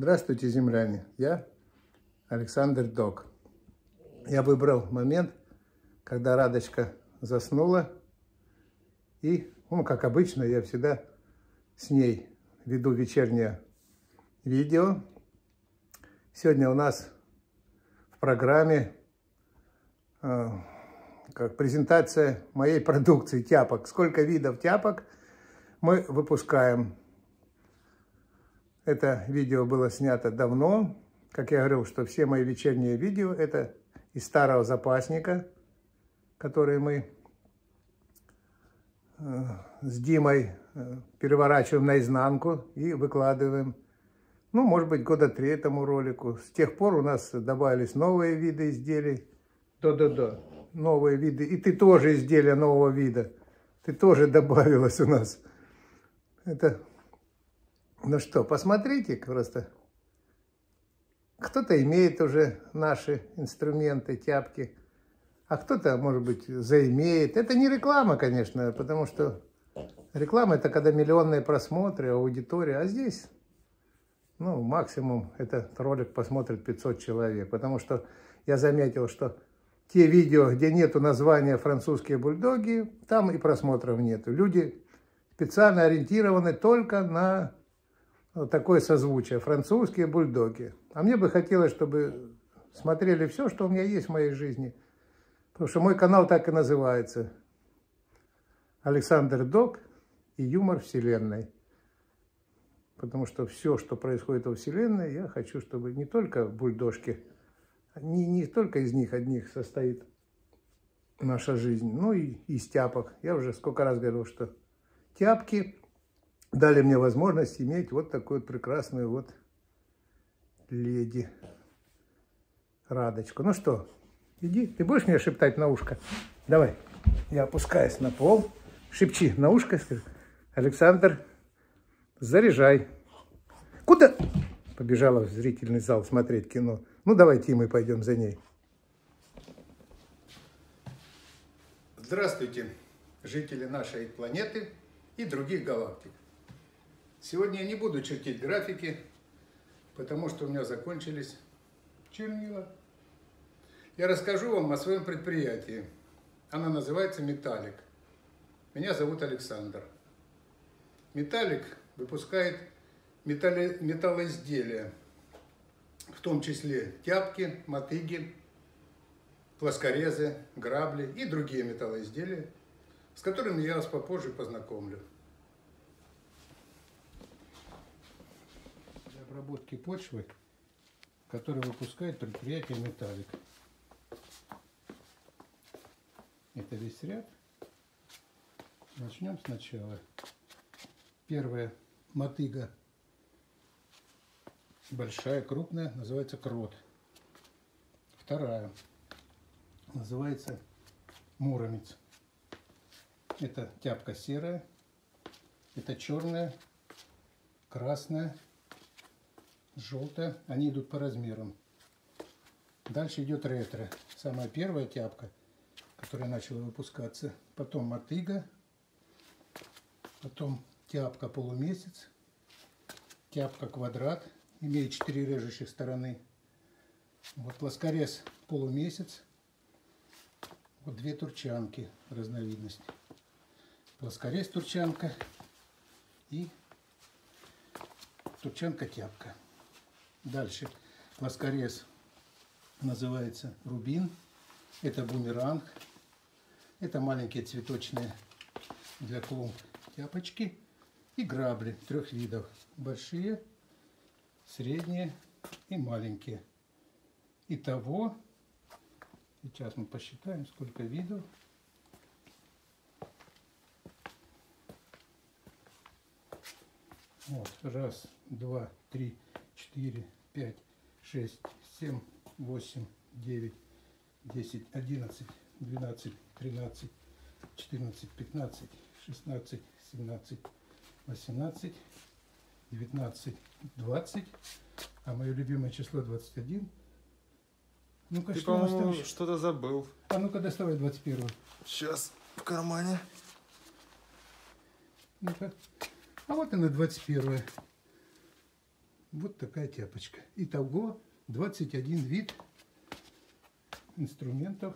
Здравствуйте, земляне! Я Александр Док. Я выбрал момент, когда Радочка заснула. И, ну, как обычно, я всегда с ней веду вечернее видео. Сегодня у нас в программе э, как презентация моей продукции тяпок. Сколько видов тяпок мы выпускаем это видео было снято давно. Как я говорил, что все мои вечерние видео это из старого запасника, который мы э, с Димой э, переворачиваем наизнанку и выкладываем. Ну, может быть, года три этому ролику. С тех пор у нас добавились новые виды изделий. Да-да-да, новые виды. И ты тоже изделие нового вида. Ты тоже добавилась у нас. Это ну что, посмотрите просто. Кто-то имеет уже наши инструменты, тяпки, а кто-то, может быть, заимеет. Это не реклама, конечно, потому что реклама это когда миллионные просмотры, аудитория, а здесь, ну, максимум этот ролик посмотрит 500 человек, потому что я заметил, что те видео, где нету названия французские бульдоги, там и просмотров нету. Люди специально ориентированы только на вот такое созвучие. Французские бульдоги. А мне бы хотелось, чтобы смотрели все, что у меня есть в моей жизни. Потому что мой канал так и называется. Александр Дог и юмор Вселенной. Потому что все, что происходит во Вселенной, я хочу, чтобы не только бульдожки, не, не только из них одних состоит наша жизнь, но и из тяпок. Я уже сколько раз говорил, что тяпки дали мне возможность иметь вот такую прекрасную вот леди Радочку. Ну что, иди, ты будешь мне шептать на ушко? Давай, я опускаюсь на пол, шепчи на ушко, скажи, Александр, заряжай. Куда? Побежала в зрительный зал смотреть кино. Ну, давайте мы пойдем за ней. Здравствуйте, жители нашей планеты и других галактик. Сегодня я не буду чертить графики, потому что у меня закончились чернила. Я расскажу вам о своем предприятии. Оно называется «Металлик». Меня зовут Александр. «Металлик» выпускает металлоизделия, в том числе тяпки, мотыги, плоскорезы, грабли и другие металлоизделия, с которыми я вас попозже познакомлю. Обработки почвы, который выпускает предприятие Металлик. Это весь ряд. Начнем сначала. Первая мотыга большая, крупная, называется крот. Вторая называется муромец. Это тяпка серая, это черная, красная желтая, они идут по размерам. Дальше идет ретро, самая первая тяпка, которая начала выпускаться. Потом мотыга, потом тяпка полумесяц, тяпка квадрат, имеет 4 режущих стороны. Вот плоскорез полумесяц, вот две турчанки разновидности. Плоскорез турчанка и турчанка-тяпка. Дальше плоскорез называется рубин. Это бумеранг. Это маленькие цветочные для клумб тяпочки. И грабли трех видов. Большие, средние и маленькие. Итого, сейчас мы посчитаем, сколько видов. Вот, раз, два, три, четыре, пять, шесть, семь, восемь, девять, десять, одиннадцать, двенадцать, тринадцать, четырнадцать, пятнадцать, шестнадцать, семнадцать, восемнадцать, девятнадцать, двадцать, а мое любимое число 21. Ну-ка, Ты, по-моему, что-то забыл. А ну-ка, доставай 21. Сейчас, в кармане. Ну-ка. А вот она 21. Вот такая тяпочка. Итого 21 вид инструментов,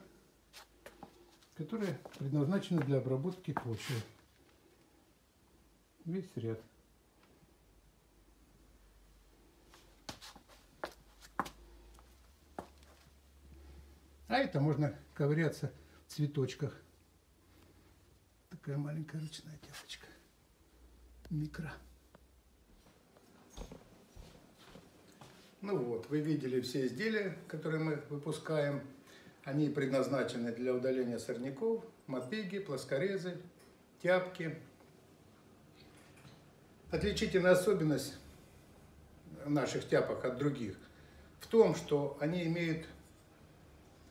которые предназначены для обработки почвы. Весь ряд. А это можно ковыряться в цветочках. Такая маленькая ручная тяпочка. Микро. Ну вот, вы видели все изделия, которые мы выпускаем. Они предназначены для удаления сорняков, мотыги, плоскорезы, тяпки. Отличительная особенность наших тяпок от других в том, что они имеют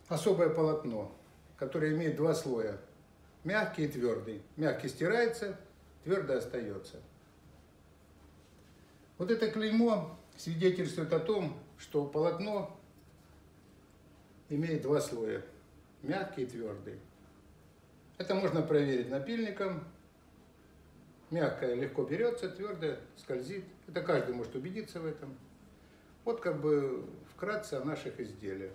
особое полотно, которое имеет два слоя. Мягкий и твердый. Мягкий стирается, твердый остается. Вот это клеймо свидетельствует о том, что полотно имеет два слоя. Мягкий и твердый. Это можно проверить напильником. Мягкое легко берется, твердое скользит. Это каждый может убедиться в этом. Вот как бы вкратце о наших изделиях.